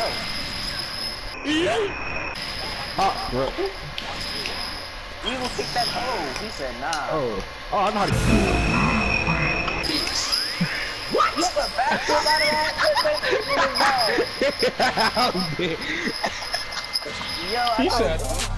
go. Oh, bro. will kicked that toe. He said nah. Oh. Oh, I know how to. What? You have a backflip out of that? I'm dead. Yo, I He thought- said,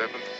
7th.